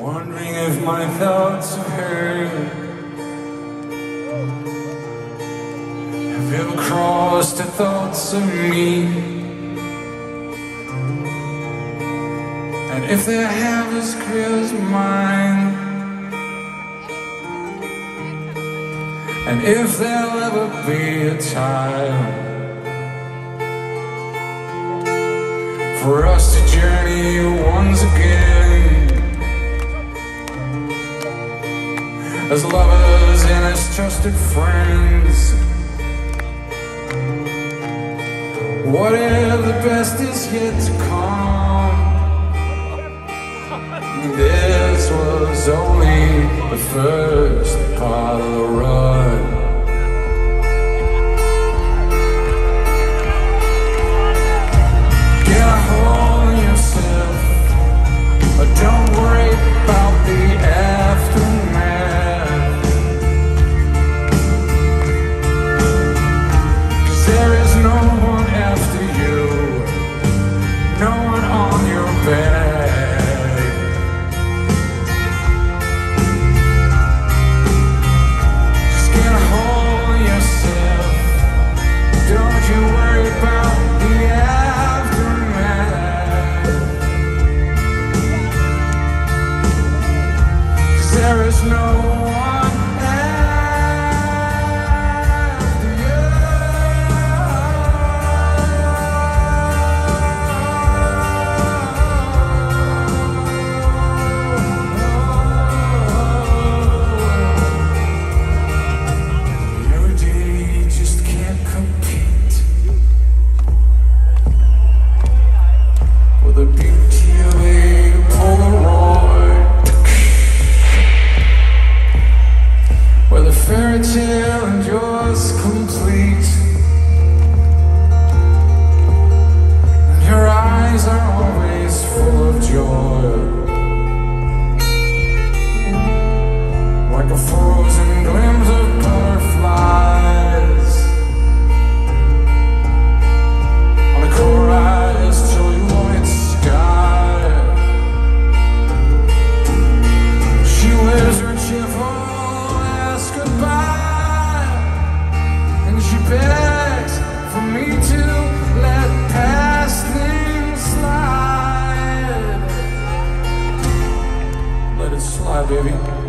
Wondering if my thoughts of heard have ever crossed the thoughts of me. And if they have as clear as mine, and if there'll ever be a time for us to journey trusted friends. What if the best is yet to come? This was only the first part of the run. Where the fairy tale and yours complete. And your eyes are always full of joy. Baby